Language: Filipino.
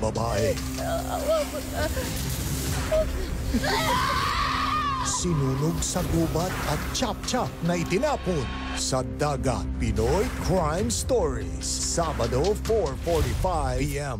babae. Sinunog sa gubat at chop-chop na itinapon sa dagat. Pinoy Crime Stories. Sabado, 4.45 p.m.